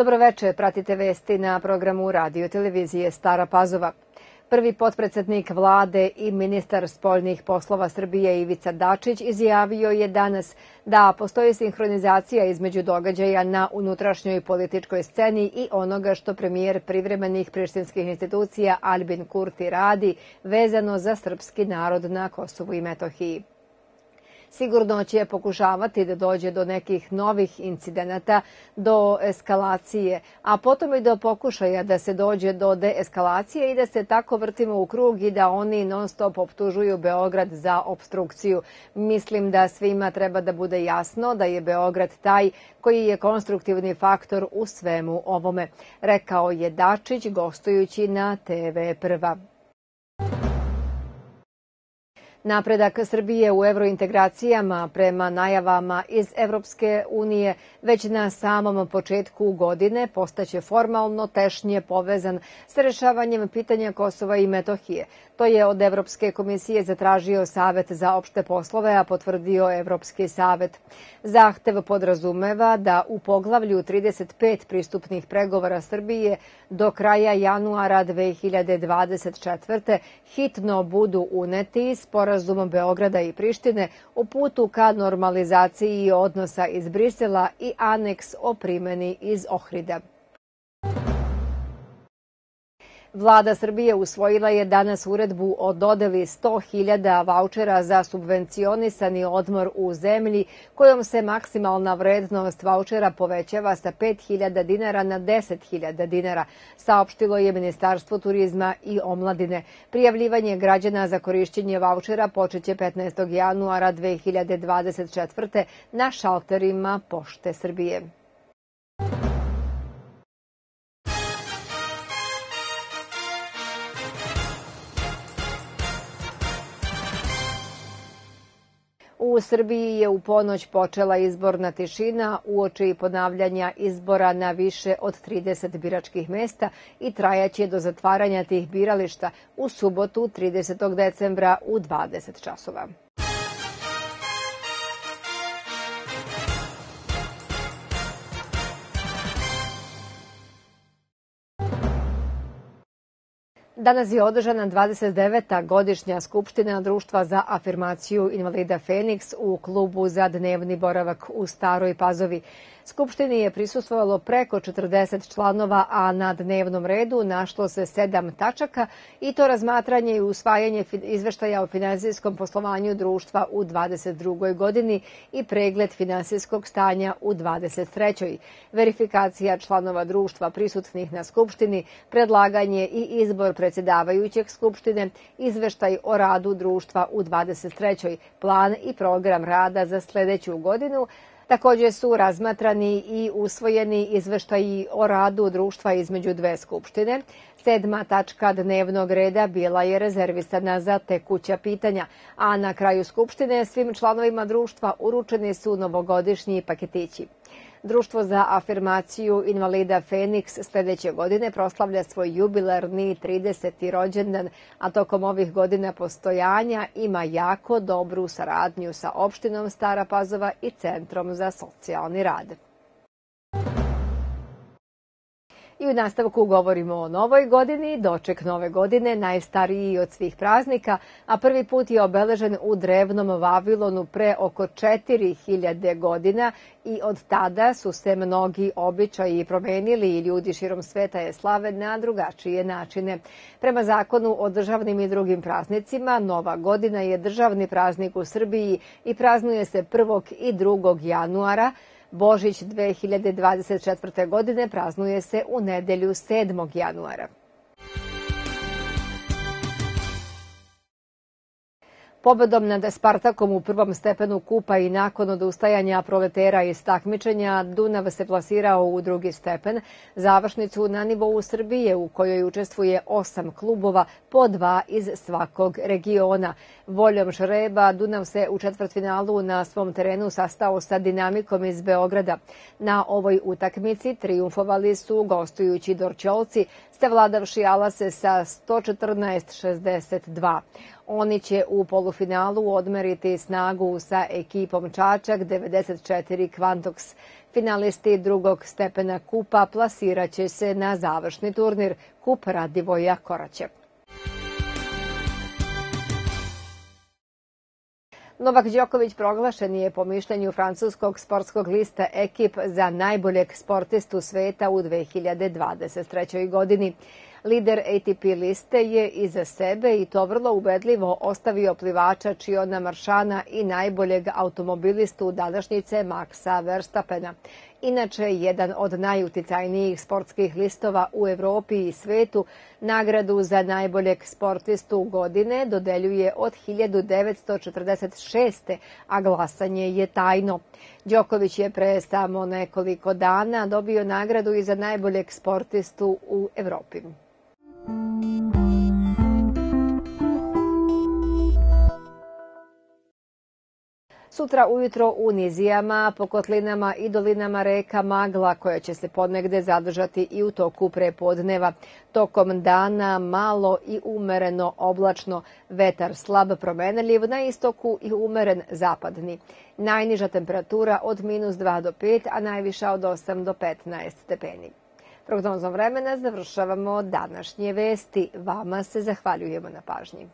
Dobroveče, pratite vesti na programu radio televizije Stara Pazova. Prvi potpredsednik vlade i ministar spoljnih poslova Srbije Ivica Dačić izjavio je danas da postoji sinhronizacija između događaja na unutrašnjoj političkoj sceni i onoga što premijer privremenih prištinskih institucija Albin Kurti radi vezano za srpski narod na Kosovu i Metohiji sigurno će pokušavati da dođe do nekih novih incidenata, do eskalacije, a potom i do pokušaja da se dođe do deeskalacije i da se tako vrtimo u krug i da oni non stop optužuju Beograd za obstrukciju. Mislim da svima treba da bude jasno da je Beograd taj koji je konstruktivni faktor u svemu ovome, rekao je Dačić gostujući na TV Prva. Napredak Srbije u eurointegracijama prema najavama iz Evropske unije već na samom početku godine postaće formalno tešnje povezan s rešavanjem pitanja Kosova i Metohije. To je od Evropske komisije zatražio Savet za opšte poslove, a potvrdio Evropski savet. Zahtev podrazumeva da u poglavlju 35 pristupnih pregovora Srbije do kraja januara 2024. hitno budu uneti sporazumom Beograda i Prištine u putu ka normalizaciji odnosa iz Brisela i aneks o primjeni iz Ohrida. Vlada Srbije usvojila je danas uredbu o dodeli 100.000 vouchera za subvencionisani odmor u zemlji, kojom se maksimalna vrednost vouchera povećava sa 5.000 dinara na 10.000 dinara, saopštilo je Ministarstvo turizma i omladine. Prijavljivanje građana za korišćenje vouchera počeće 15. januara 2024. na šalterima Pošte Srbije. U Srbiji je u ponoć počela izborna tišina uoči oči ponavljanja izbora na više od 30 biračkih mesta i trajaće do zatvaranja tih birališta u subotu 30. decembra u 20 časova. Danas je održana 29. godišnja skupština Društva za afirmaciju invalida Feniks u klubu za dnevni boravak u Staroj Pazovi. Skupštini je prisustvovalo preko 40 članova, a na dnevnom redu našlo se sedam tačaka i to razmatranje i usvajanje izveštaja o finansijskom poslovanju društva u 22. godini i pregled finansijskog stanja u 23. Verifikacija članova društva prisutnih na Skupštini, predlaganje i izbor predsjedavajućeg Skupštine, izveštaj o radu društva u 23. plan i program rada za sljedeću godinu, Također su razmatrani i usvojeni izveštaji o radu društva između dve skupštine. Sedma tačka dnevnog reda bila je rezervisana za tekuća pitanja, a na kraju skupštine svim članovima društva uručeni su novogodišnji paketići. Društvo za afirmaciju invalida Feniks sljedeće godine proslavlja svoj jubilarni 30. rođendan, a tokom ovih godina postojanja ima jako dobru saradnju sa opštinom Stara Pazova i Centrom za socijalni rad. I u nastavku govorimo o novoj godini, doček nove godine, najstariji od svih praznika, a prvi put je obeležen u drevnom Vavilonu pre oko 4000 godina i od tada su se mnogi običaji promenili i ljudi širom sveta je slave na drugačije načine. Prema zakonu o državnim i drugim praznicima, Nova godina je državni praznik u Srbiji i praznuje se 1. i 2. januara, Božić 2024. godine praznuje se u nedelju 7. januara. Pobedom nad Spartakom u prvom stepenu kupa i nakon odustajanja proletera iz takmičenja, Dunav se plasirao u drugi stepen, završnicu na nivou Srbije u kojoj učestvuje osam klubova po dva iz svakog regiona. Voljom Šreba, Dunav se u četvrtfinalu na svom terenu sastao sa dinamikom iz Beograda. Na ovoj utakmici triumfovali su gostujući Dorčolci savladavši Alase sa 114-62. Oni će u polufinalu odmeriti snagu sa ekipom Čačak 94 Kvantoks. Finalisti drugog stepena kupa plasiraće se na završni turnir Kup Radivoja Koraće. Novak Đoković proglašen je po mišljenju francuskog sportskog lista ekip za najboljeg sportistu sveta u 2023. godini. Lider ATP liste je iza sebe i to vrlo ubedljivo ostavio plivača Čiona Maršana i najboljeg automobilistu današnjice Maxa Verstapena. Inače, jedan od najuticajnijih sportskih listova u Evropi i svetu, nagradu za najboljeg sportistu godine dodeljuje od 1946. a glasanje je tajno. Đoković je pre samo nekoliko dana dobio nagradu i za najboljeg sportistu u Evropi. Sutra ujutro u nizijama, po kotlinama i dolinama reka magla koja će se podnegde zadržati i u toku prepodneva. Tokom dana malo i umereno oblačno, vetar slab promeneljiv na istoku i umeren zapadni. Najniža temperatura od minus 2 do 5, a najviša od 8 do 15 stepeni. Prognozom vremena završavamo današnje vesti. Vama se zahvaljujemo na pažnji.